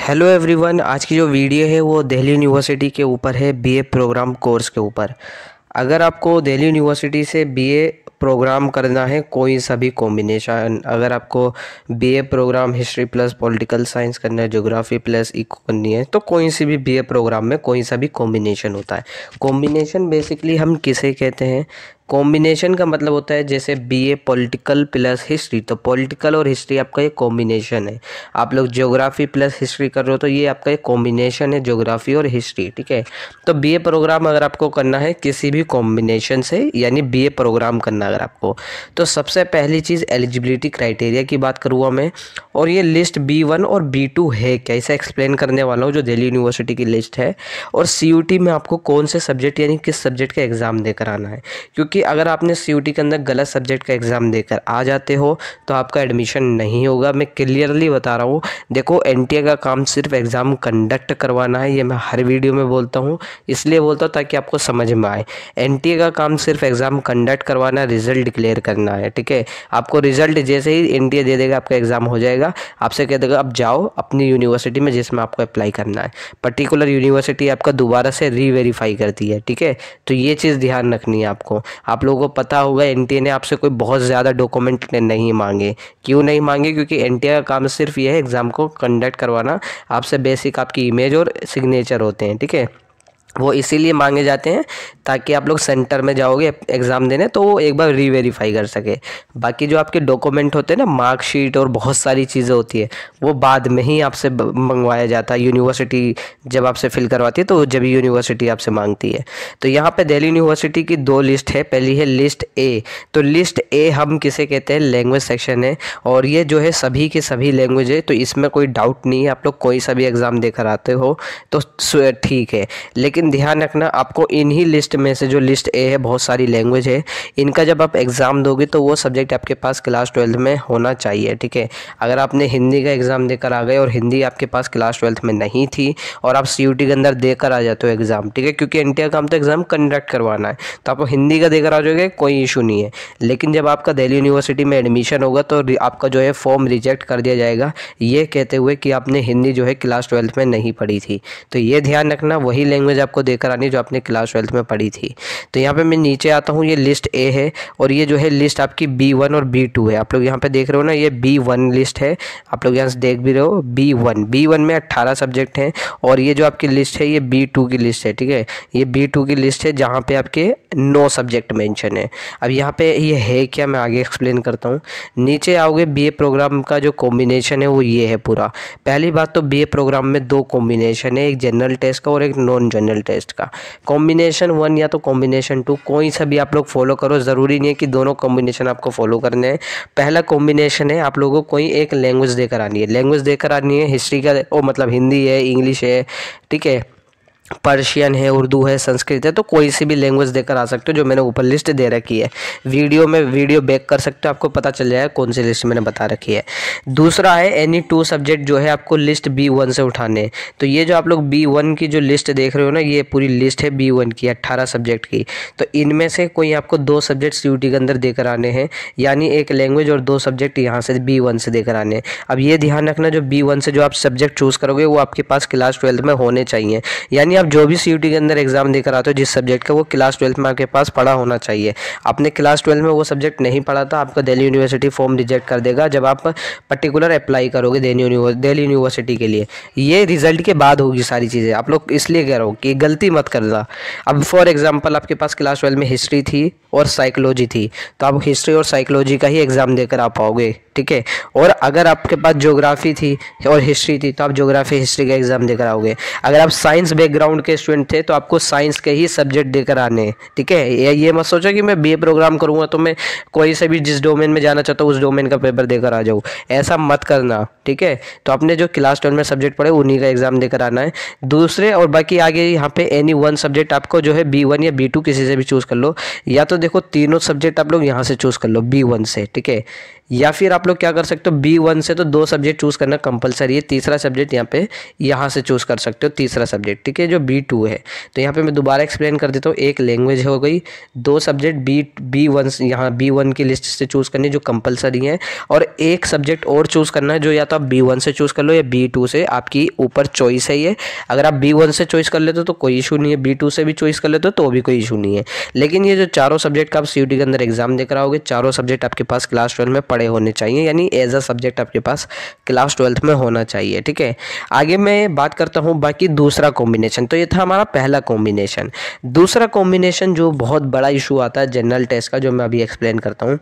Hello everyone आज की जो वीडियो है वो दिल्ली यूनिवर्सिटी के ऊपर है बीए प्रोग्राम कोर्स के ऊपर। अगर आपको दिल्ली यूनिवर्सिटी से बीए प्रोग्राम करना है, कोई सा भी कॉम्बिनेशन अगर आपको BA program history plus political science करना है जोग्राफी प्लस इको करनी है तो कोई सी भी बीए प्रोग्राम में कोई सा भी कॉम्बिनेशन होता है। कॉम्बिनेशन बेसिकली हम किसे कहते हैं? कॉम्बिनेशन का मतलब होता है जैसे बीए पॉलिटिकल प्लस हिस्ट्री तो पॉलिटिकल और हिस्ट्री आपका एक कॉम्बिनेशन है। आप लोग ज्योग्राफी प्लस हिस्ट्री कर रहे हो तो ये आपका एक कॉम्बिनेशन है ज्योग्राफी और हिस्ट्री ठीक है? तो बीए प्रोग्राम अगर आपको करना है, किसी भी कॉम्बिनेशन से, यानी बीए प्रोग्राम करना अगर आपको। तो सबसे पहली चीज़ एलिजिबिलिटी क्राइटेरिया की बात करूँगा मैं, और ये लिस्ट बी वन और बी टू है कैसे एक्सप्लेन करने वाला हूँ जो दिल्ली यूनिवर्सिटी की लिस्ट है। और सी में आपको कौन से सब्जेक्ट यानी किस सब्जेक्ट का एग्ज़ाम देकर आना है? क्योंकि अगर आपने सी के अंदर गलत सब्जेक्ट का एग्ज़ाम देकर आ जाते हो तो आपका एडमिशन नहीं होगा। मैं क्लियरली बता रहा हूँ, देखो एन टी का काम सिर्फ़ एग्ज़ाम कंडक्ट करवाना है, ये मैं हर वीडियो में बोलता हूँ। इसलिए बोलता हूँ ताकि आपको समझ में आए। एन टी ए का काम सिर्फ़ एग्ज़ाम कंडक्ट करवाना है रिज़ल्ट डिक्लेयर करना है, ठीक है? आपको रिज़ल्ट जैसे ही एनटीए दे देगा, आपका एग्ज़ाम हो जाएगा। आपसे कह देगा, अब जाओ, अपनी यूनिवर्सिटी में जिसमें आपको अप्लाई करना है। पर्टिकुलर यूनिवर्सिटी आपका दोबारा से री करती है, ठीक है? तो ये चीज़ ध्यान रखनी है आपको। आप लोगों को पता होगा एन ने आपसे कोई बहुत ज़्यादा डॉक्यूमेंट नहीं मांगे। क्यों नहीं मांगे? क्योंकि एन का काम सिर्फ़ ये है एग्ज़ाम को कंडक्ट करवाना। आपसे बेसिक आपकी इमेज और सिग्नेचर होते हैं, ठीक है? वो इसीलिए मांगे जाते हैं ताकि आप लोग सेंटर में जाओगे एग्ज़ाम देने तो वो एक बार रीवेरीफाई कर सके। बाकी जो आपके डॉक्यूमेंट होते हैं ना मार्कशीट और बहुत सारी चीज़ें होती है, वो बाद में ही आपसे मंगवाया जाता है। यूनिवर्सिटी जब आपसे फिल करवाती है तो जब यूनिवर्सिटी आपसे मांगती है। तो यहाँ पर दिल्ली यूनिवर्सिटी की दो लिस्ट है। पहली है लिस्ट ए तो लिस्ट ए हम किसे कहते हैं? लैंग्वेज सेक्शन है। और ये जो है सभी के सभी लैंग्वेज है तो इसमें कोई डाउट नहीं है। आप लोग कोई सा भी एग्ज़ाम देकर आते हो तो ठीक है। लेकिन ध्यान रखना, आपको इन्हीं लिस्ट में से जो लिस्ट ए है, बहुत सारी लैंग्वेज है। इनका जब आप एग्ज़ाम दोगे तो वो सब्जेक्ट आपके पास क्लास ट्वेल्थ में होना चाहिए, ठीक है? अगर आपने हिंदी का एग्ज़ाम देकर आ गए और हिंदी आपके पास क्लास ट्वेल्थ में नहीं थी, और आप सीयूटी के अंदर देकर आ जाते हो एग्ज़ाम ठीक है? क्योंकि एन का काम तो एग्ज़ाम कंडक्ट करवाना है। तो आपको हिंदी का देकर आ जाओगे, कोई इशू नहीं है। लेकिन जब आपका दिल्ली यूनिवर्सिटी में एडमिशन होगा तो आपका जो है फॉर्म रिजेक्ट कर दिया जाएगा। ये कहते हुए कि आपने हिंदी जो है क्लास ट्वेल्थ में नहीं पढ़ी थी। तो ये ध्यान रखना, वही लैंग्वेज आपको देकर आनी जो आपने क्लास ट्वेल्थ में पढ़ी थी। तो यहाँ पे मैं नीचे आता हूँ, ये लिस्ट ए है और ये जो है लिस्ट आपकी बी वन और बी टू है। आप लोग यहाँ पे देख रहे हो ना, ये बी वन लिस्ट है। आप लोग यहाँ से देख भी रहे हो बी वन बी वन में अट्ठारह सब्जेक्ट हैं और ये जो आपकी लिस्ट है, ये बी टू की लिस्ट है, ठीक है? ये बी टू की लिस्ट है जहाँ पे आपके नौ सब्जेक्ट मैंशन है। अब यहाँ पे ये है क्या, मैं आगे एक्सप्लेन करता हूँ। नीचे आओगे बी प्रोग्राम का जो कॉम्बिनेशन है, वो ये है पूरा। पहली बात तो बीए प्रोग्राम में दो कॉम्बिनेशन है, एक जनरल टेस्ट का और एक नॉन जनरल टेस्ट का। कॉम्बिनेशन वन या तो कॉम्बिनेशन टू कोई सा भी आप लोग फॉलो करो। ज़रूरी नहीं है कि दोनों कॉम्बिनेशन आपको फॉलो करने हैं। पहला कॉम्बिनेशन है, आप लोगों को कोई एक लैंग्वेज देकर आनी है। लैंग्वेज देकर आनी है हिस्ट्री का, ओ मतलब हिंदी है इंग्लिश है, ठीक है? पर्शियन है, उर्दू है, संस्कृत है तो कोई सी भी लैंग्वेज देकर आ सकते हो जो मैंने ऊपर लिस्ट दे रखी है। वीडियो में वीडियो बैक कर सकते हो, आपको पता चल जाएगा कौन सी लिस्ट मैंने बता रखी है। दूसरा है एनी टू सब्जेक्ट जो है आपको लिस्ट बी वन से उठाने तो ये जो आप लोग बी वन की जो लिस्ट देख रहे हो ना, ये पूरी लिस्ट है बी वन की, अट्ठारह सब्जेक्ट की। तो इनमें से कोई आपको दो सब्जेक्ट सी के अंदर देकर आने हैं, यानी एक लैंग्वेज और दो सब्जेक्ट यहाँ से बी वन से देकर आने हैं। अब ये ध्यान रखना, जो बी वन से जो आप सब्जेक्ट चूज़ करोगे, वो आपके पास क्लास ट्वेल्थ में होने चाहिए। यानी आप जो भी सीयूटी के अंदर एग्ज़ाम देकर आते हो, जिस सब्जेक्ट का, वो क्लास ट्वेल्थ में आपके पास पढ़ा होना चाहिए। आपने क्लास ट्वेल्थ में वो सब्जेक्ट नहीं पढ़ा था आपका दिल्ली यूनिवर्सिटी फॉर्म रिजेक्ट कर देगा, जब आप पर्टिकुलर अप्लाई करोगे दिल्ली यूनिवर्सिटी के लिए। ये रिज़ल्ट के बाद होगी सारी चीज़ें। आप लोग इसलिए कह रहे हो कि गलती मत करना। अब फॉर एग्ज़ाम्पल आपके पास क्लास ट्वेल्व में हिस्ट्री थी और साइकोलॉजी थी तो आप हिस्ट्री और साइकोलॉजी का ही एग्ज़ाम देकर आ पाओगे, ठीक है? और अगर आपके पास ज्योग्राफी थी और हिस्ट्री थी तो आप जोग्राफ़ी हिस्ट्री का एग्ज़ाम देकर आओगे। अगर आप साइंस बैकग्राउंड के स्टूडेंट थे तो आपको साइंस के ही सब्जेक्ट देकर आने ठीक है? ये, ये मत सोचो कि मैं बी प्रोग्राम करूँगा तो मैं कोई से भी जिस डोमेन में जाना चाहता हूँ उस डोमेन का पेपर देकर आ जाऊँ। ऐसा मत करना ठीक है? तो आपने जो क्लास ट्वेल्व में सब्जेक्ट पढ़े उन्हीं का एग्ज़ाम देकर आना है। दूसरे और बाकी आगे यहाँ पे एनी वन सब्जेक्ट आपको जो है बी या बी किसी से भी चूज़ कर लो या तो देखो तीनों सब्जेक्ट आप लोग यहाँ से चूज़ कर लो बी से ठीक है? या फिर आप लोग क्या कर सकते हो बी वन से तो दो सब्जेक्ट चूज़ करना कंपलसरी है तीसरा सब्जेक्ट यहाँ पे यहाँ से चूज़ कर सकते हो तीसरा सब्जेक्ट ठीक है? जो बी टू है। तो यहाँ पे मैं दोबारा एक्सप्लेन कर देता हूँ, एक लैंग्वेज हो गई, दो सब्जेक्ट बी बी वन यहाँ बी वन की लिस्ट से चूज़ करनी है जो कंपलसरी है, और एक सब्जेक्ट और चूज़ करना है जो या तो आप बी वन से चूज़ कर लो या बी टू से, आपकी ऊपर चॉइस है ये। अगर आप बी वन से चॉइस कर लेते हो तो कोई इशू नहीं है बी टू से भी चॉइस कर लेते हो तो भी कोई इशू नहीं है। लेकिन ये जो चारों सब्जेक्ट का आप सीयूटी के अंदर एग्ज़ाम देकर आओगे, चारों सब्जेक्ट आपके पास क्लास ट्वेल्व में पढ़े होने चाहिए, यानी एज अ सब्जेक्ट आपके पास क्लास ट्वेल्थ में होना चाहिए, ठीक है? आगे मैं बात करता हूँ बाकी दूसरा कॉम्बिनेशन तो ये था हमारा पहला कॉम्बिनेशन दूसरा कॉम्बिनेशन जो बहुत बड़ा इशू आता है जनरल टेस्ट का, जो मैं अभी एक्सप्लेन करता हूँ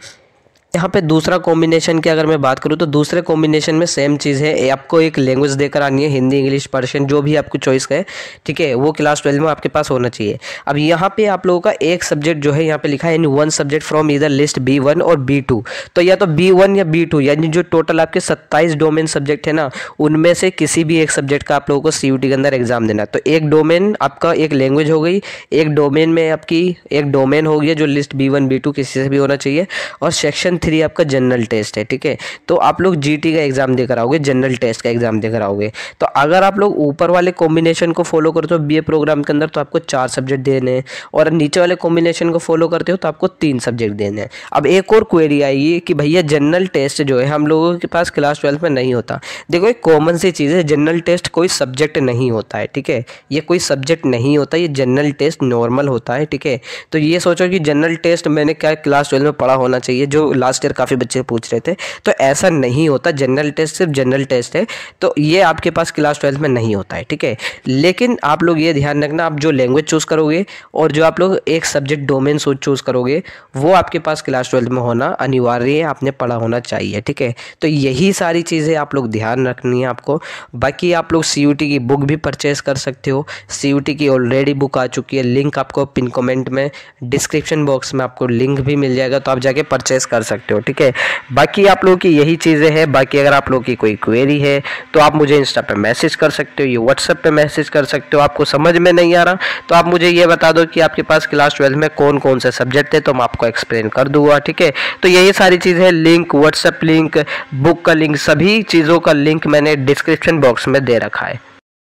यहाँ पे दूसरा कॉम्बिनेशन की अगर मैं बात करूँ तो दूसरे कॉम्बिनेशन में सेम चीज़ है। आपको एक लैंग्वेज देकर आनी है, हिंदी, इंग्लिश, पर्शियन, जो भी आपको चॉइस है, ठीक है? वो क्लास ट्वेल्व में आपके पास होना चाहिए। अब यहाँ पे आप लोगों का एक सब्जेक्ट जो है, यहाँ पे लिखा है इन वन सब्जेक्ट फ्रॉम इधर लिस्ट बी वन और बी टू तो या तो बी वन या बी टू यानी जो टोटल आपके सत्ताईस डोमेन सब्जेक्ट है ना, उनमें से किसी भी एक सब्जेक्ट का आप लोगों को सीयूटी के अंदर एग्ज़ाम देना तो एक डोमेन आपका एक लैंग्वेज हो गई, एक डोमेन में आपकी एक डोमेन हो गया जो list B one B two किसी से भी होना चाहिए। और सेक्शन थ्री आपका जनरल टेस्ट है, ठीक है? तो आप लोग जीटी का एग्ज़ाम देकर आओगे जनरल टेस्ट का एग्ज़ाम देकर आओगे। तो अगर आप लोग ऊपर वाले कॉम्बिनेशन को फॉलो करते हो बीए प्रोग्राम के अंदर तो आपको चार सब्जेक्ट देने हैं। और नीचे वाले कॉम्बिनेशन को फॉलो करते हो तो आपको तीन सब्जेक्ट देने हैं। अब एक और क्वेरी आएगी कि भैया जनरल टेस्ट जो है, हम लोगों के पास क्लास ट्वेल्थ में नहीं होता। देखो एक कॉमन सी चीज़ है जनरल टेस्ट कोई सब्जेक्ट नहीं होता है, ठीक है? ये कोई सब्जेक्ट नहीं होता, ये जनरल टेस्ट नॉर्मल होता है, ठीक है? तो ये सोचो कि जनरल टेस्ट मैंने क्या क्लास ट्वेल्व में पढ़ा होना चाहिए, जो लास्ट ईयर काफ़ी बच्चे पूछ रहे थे तो ऐसा नहीं होता जनरल टेस्ट सिर्फ़ जनरल टेस्ट है तो ये आपके पास क्लास ट्वेल्थ में नहीं होता है, ठीक है? लेकिन आप लोग ये ध्यान रखना, आप जो लैंग्वेज चूज़ करोगे और जो आप लोग एक सब्जेक्ट डोमेन चूज़ करोगे, वो आपके पास क्लास ट्वेल्थ में होना अनिवार्य है, आपने पढ़ा होना चाहिए, ठीक है? तो यही सारी चीज़ें आप लोग ध्यान रखनी है आपको। बाकी आप लोग सीयूटी की बुक भी परचेज़ कर सकते हो। सीयूटी की ऑलरेडी बुक आ चुकी है लिंक आपको पिन कमेंट में डिस्क्रिप्शन बॉक्स में आपको लिंक भी मिल जाएगा तो आप जाके परचेज़ कर सकते हो, ठीक है? बाकी आप लोगों की यही चीज़ें हैं, बाकी अगर आप लोगों की कोई क्वेरी है तो आप मुझे इंस्टा पे मैसेज कर सकते हो, ये व्हाट्सएप पे मैसेज कर सकते हो, आपको समझ में नहीं आ रहा तो आप मुझे ये बता दो कि आपके पास क्लास ट्वेल्थ में कौन कौन से सब्जेक्ट है तो मैं आपको एक्सप्लेन कर दूँगा, ठीक है? तो यही सारी चीज़ें लिंक व्हाट्सएप लिंक बुक का लिंक सभी चीज़ों का लिंक मैंने डिस्क्रिप्शन बॉक्स में दे रखा है।